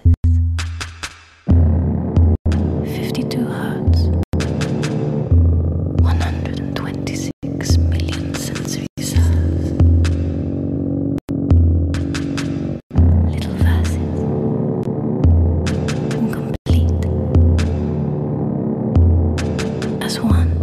pulses. 52 hertz. 126 million sensory cells. Little verses. Incomplete. As one.